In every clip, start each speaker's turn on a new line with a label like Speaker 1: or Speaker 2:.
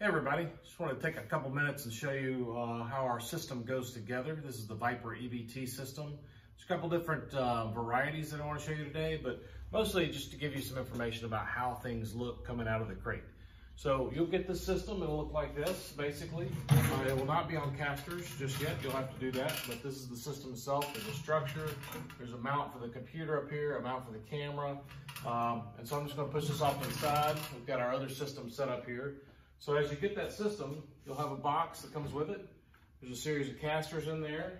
Speaker 1: Hey everybody, just want to take a couple minutes and show you uh, how our system goes together. This is the Viper EBT system. There's a couple different uh, varieties that I want to show you today, but mostly just to give you some information about how things look coming out of the crate. So you'll get this system, it'll look like this, basically. Uh, it will not be on casters just yet, you'll have to do that, but this is the system itself. There's a structure, there's a mount for the computer up here, a mount for the camera. Um, and so I'm just gonna push this off to the side. We've got our other system set up here. So as you get that system, you'll have a box that comes with it. There's a series of casters in there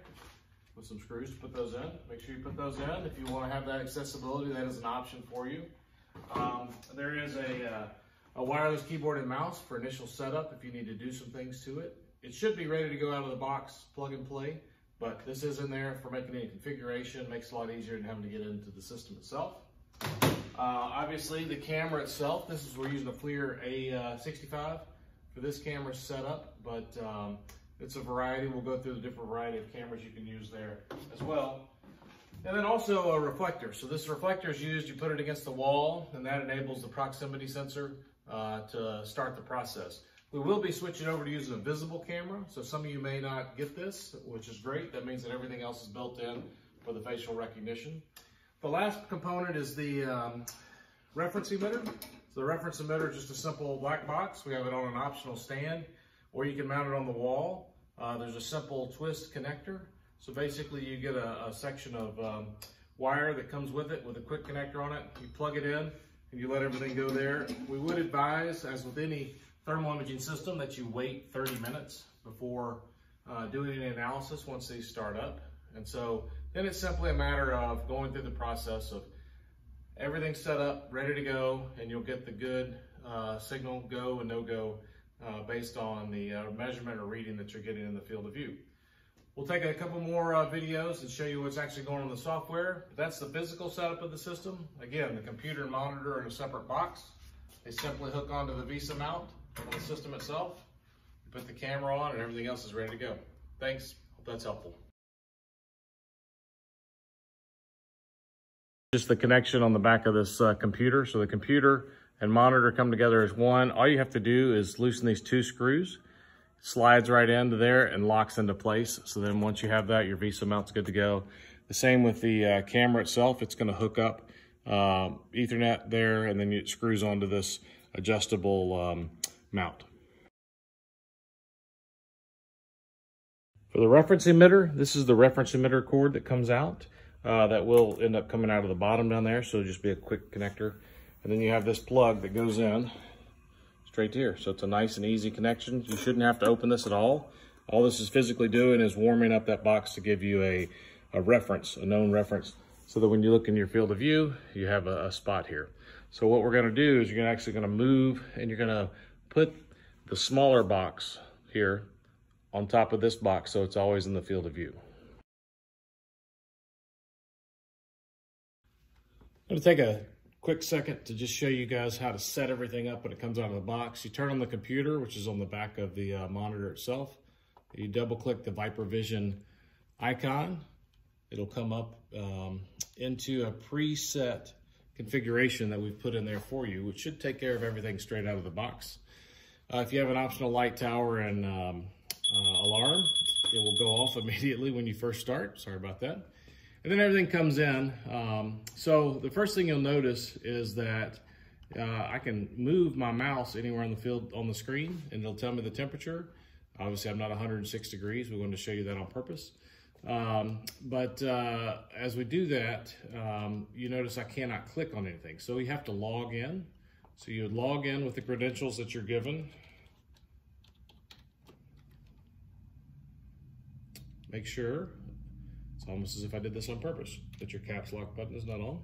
Speaker 1: with some screws to put those in. Make sure you put those in. If you want to have that accessibility, that is an option for you. Um, there is a, uh, a wireless keyboard and mouse for initial setup if you need to do some things to it. It should be ready to go out of the box, plug and play, but this is in there for making any configuration. Makes it a lot easier than having to get into the system itself. Uh, obviously, the camera itself, this is, we're using a FLIR A65 for this camera setup, but um, it's a variety. We'll go through the different variety of cameras you can use there as well. And then also a reflector. So this reflector is used, you put it against the wall, and that enables the proximity sensor uh, to start the process. We will be switching over to using a visible camera. So some of you may not get this, which is great. That means that everything else is built in for the facial recognition. The last component is the um, reference emitter. So the reference emitter is just a simple black box. We have it on an optional stand, or you can mount it on the wall. Uh, there's a simple twist connector. So basically you get a, a section of um, wire that comes with it with a quick connector on it. You plug it in and you let everything go there. We would advise, as with any thermal imaging system, that you wait 30 minutes before uh, doing any analysis once they start up. And so then it's simply a matter of going through the process of everything set up, ready to go, and you'll get the good uh, signal go and no go uh, based on the uh, measurement or reading that you're getting in the field of view. We'll take a couple more uh, videos and show you what's actually going on in the software. That's the physical setup of the system. Again, the computer and monitor are in a separate box. They simply hook onto the VESA mount on the system itself. You put the camera on and everything else is ready to go. Thanks, hope that's helpful. Just the connection on the back of this uh, computer. So the computer and monitor come together as one. All you have to do is loosen these two screws, slides right into there and locks into place. So then once you have that, your VESA mount's good to go. The same with the uh, camera itself. It's gonna hook up uh, ethernet there and then it screws onto this adjustable um, mount. For the reference emitter, this is the reference emitter cord that comes out uh, that will end up coming out of the bottom down there. So just be a quick connector. And then you have this plug that goes in straight here. So it's a nice and easy connection. You shouldn't have to open this at all. All this is physically doing is warming up that box to give you a, a reference, a known reference, so that when you look in your field of view, you have a, a spot here. So what we're gonna do is you're actually gonna move and you're gonna put the smaller box here on top of this box so it's always in the field of view. I'm gonna take a quick second to just show you guys how to set everything up when it comes out of the box. You turn on the computer, which is on the back of the uh, monitor itself. You double click the ViperVision icon. It'll come up um, into a preset configuration that we've put in there for you, which should take care of everything straight out of the box. Uh, if you have an optional light tower and um, uh, alarm, it will go off immediately when you first start. Sorry about that. And then everything comes in. Um, so the first thing you'll notice is that uh, I can move my mouse anywhere on the field on the screen and it'll tell me the temperature. Obviously I'm not 106 degrees. We wanted to show you that on purpose. Um, but uh, as we do that, um, you notice I cannot click on anything. So we have to log in. So you would log in with the credentials that you're given. Make sure almost as if I did this on purpose, that your caps lock button is not on.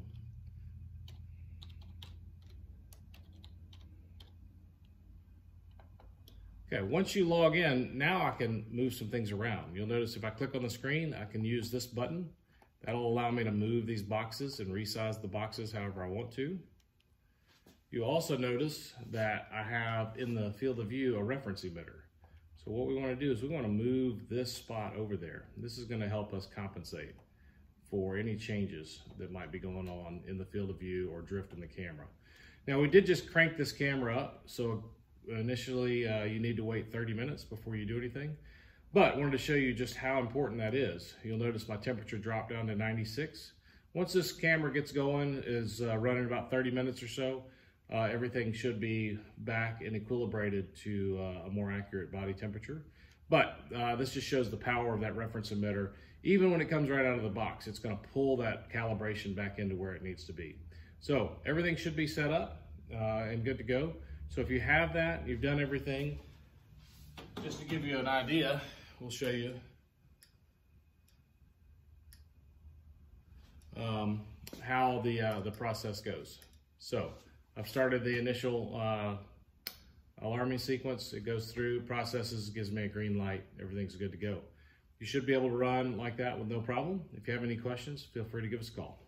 Speaker 1: Okay, once you log in, now I can move some things around. You'll notice if I click on the screen, I can use this button. That'll allow me to move these boxes and resize the boxes however I want to. You also notice that I have in the field of view a reference emitter. So what we want to do is we want to move this spot over there. This is going to help us compensate for any changes that might be going on in the field of view or drift in the camera. Now we did just crank this camera up, so initially uh, you need to wait 30 minutes before you do anything. But I wanted to show you just how important that is. You'll notice my temperature dropped down to 96. Once this camera gets going, is uh, running about 30 minutes or so, uh, everything should be back and equilibrated to uh, a more accurate body temperature. But uh, this just shows the power of that reference emitter. Even when it comes right out of the box, it's gonna pull that calibration back into where it needs to be. So everything should be set up uh, and good to go. So if you have that, you've done everything, just to give you an idea, we'll show you. Um, how the, uh, the process goes. So I've started the initial uh, alarming sequence. It goes through, processes, gives me a green light. Everything's good to go. You should be able to run like that with no problem. If you have any questions, feel free to give us a call.